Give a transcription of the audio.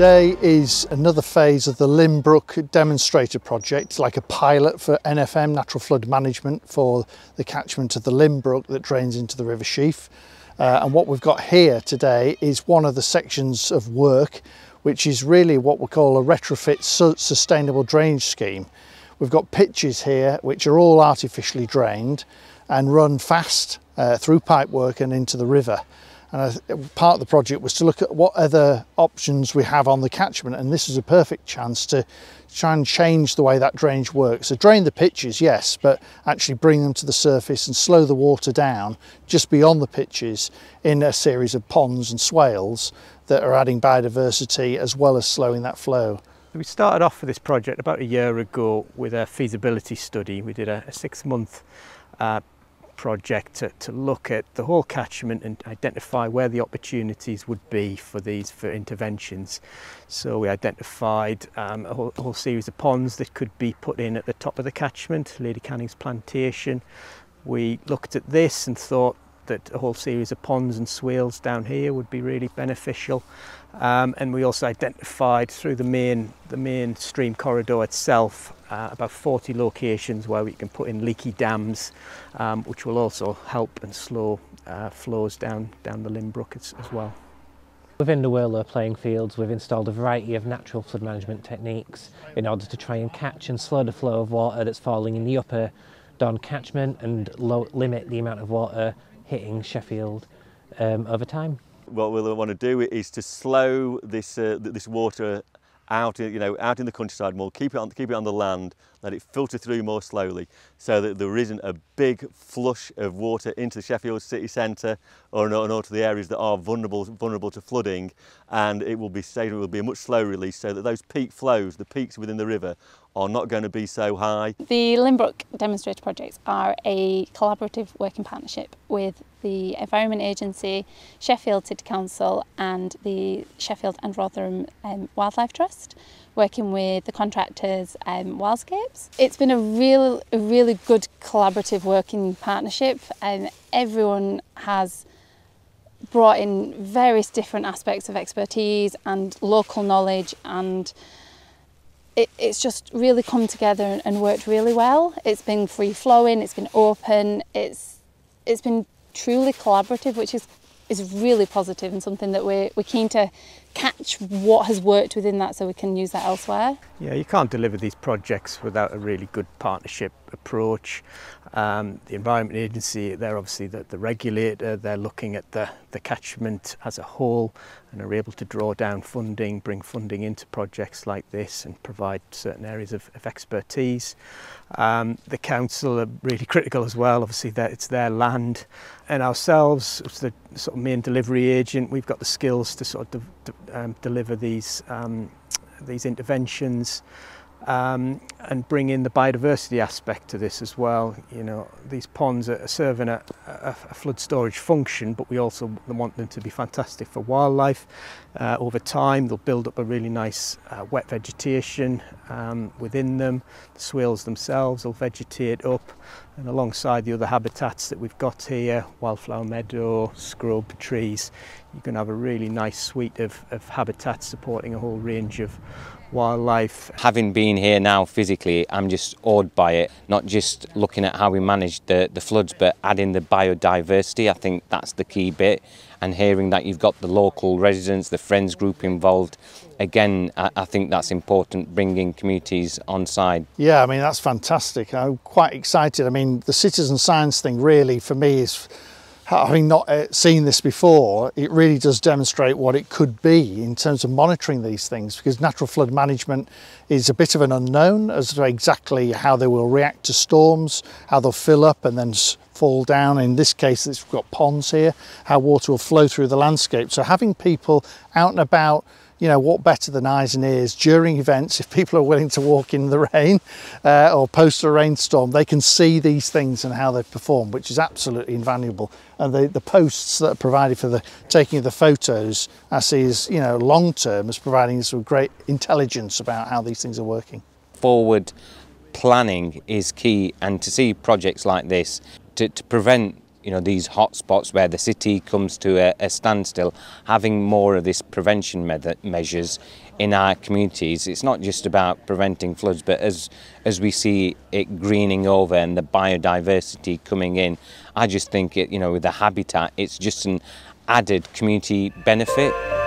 Today is another phase of the Limb Brook demonstrator project, like a pilot for NFM, Natural Flood Management, for the catchment of the Limb Brook that drains into the River Sheaf. Uh, and what we've got here today is one of the sections of work, which is really what we call a retrofit su sustainable drainage scheme. We've got pitches here, which are all artificially drained and run fast uh, through pipework and into the river. And part of the project was to look at what other options we have on the catchment. And this is a perfect chance to try and change the way that drainage works. So drain the pitches, yes, but actually bring them to the surface and slow the water down just beyond the pitches in a series of ponds and swales that are adding biodiversity as well as slowing that flow. We started off for this project about a year ago with a feasibility study. We did a, a six month uh, project to, to look at the whole catchment and identify where the opportunities would be for these for interventions. So we identified um, a, whole, a whole series of ponds that could be put in at the top of the catchment, Lady Canning's plantation. We looked at this and thought that a whole series of ponds and swales down here would be really beneficial. Um, and we also identified through the main, the main stream corridor itself uh, about 40 locations where we can put in leaky dams, um, which will also help and slow uh, flows down, down the Limb Brook as, as well. Within the Whirlow playing fields, we've installed a variety of natural flood management techniques in order to try and catch and slow the flow of water that's falling in the upper Don catchment and limit the amount of water hitting Sheffield um, over time. What we'll want to do is to slow this, uh, this water out, you know, out in the countryside more, keep it, on, keep it on the land, let it filter through more slowly so that there isn't a big flush of water into the Sheffield city centre or, or, or to the areas that are vulnerable, vulnerable to flooding and it will be, it will be a much slower release so that those peak flows, the peaks within the river, are not going to be so high. The Limb Brook demonstrator projects are a collaborative working partnership with the Environment Agency, Sheffield City Council and the Sheffield and Rotherham um, Wildlife Trust working with the contractors um, Wildscapes. It's been a real, a really good collaborative working partnership and everyone has brought in various different aspects of expertise and local knowledge and it, it's just really come together and worked really well. It's been free flowing, it's been open, it's it's been truly collaborative, which is is really positive and something that we're, we're keen to catch what has worked within that so we can use that elsewhere. Yeah, you can't deliver these projects without a really good partnership approach. Um, the Environment Agency, they're obviously the, the regulator, they're looking at the, the catchment as a whole and are able to draw down funding, bring funding into projects like this and provide certain areas of, of expertise. Um, the council are really critical as well, obviously that it's their land and ourselves, as the sort of main delivery agent, we've got the skills to sort of um, deliver these, um, these interventions um, and bring in the biodiversity aspect to this as well. You know, these ponds are serving a, a, a flood storage function, but we also want them to be fantastic for wildlife. Uh, over time, they'll build up a really nice uh, wet vegetation um, within them. The swales themselves will vegetate up, and alongside the other habitats that we've got here, wildflower meadow, scrub, trees, you can have a really nice suite of, of habitats supporting a whole range of wildlife. Having been here now physically, I'm just awed by it, not just looking at how we manage the, the floods, but adding the biodiversity. I think that's the key bit. And hearing that you've got the local residents, the friends group involved, again, I, I think that's important, bringing communities on side. Yeah, I mean, that's fantastic. I'm quite excited. I mean, the citizen science thing really, for me, is having not uh, seen this before, it really does demonstrate what it could be in terms of monitoring these things because natural flood management is a bit of an unknown as to exactly how they will react to storms, how they'll fill up and then fall down. In this case, it's got ponds here, how water will flow through the landscape. So having people out and about you know, what better than eyes and ears during events if people are willing to walk in the rain uh, or post a rainstorm, they can see these things and how they perform, which is absolutely invaluable. And the, the posts that are provided for the taking of the photos, I see as, you know, long term as providing some great intelligence about how these things are working. Forward planning is key and to see projects like this to, to prevent you know these hotspots where the city comes to a, a standstill, having more of this prevention measures in our communities. It's not just about preventing floods, but as as we see it greening over and the biodiversity coming in, I just think it, you know, with the habitat, it's just an added community benefit.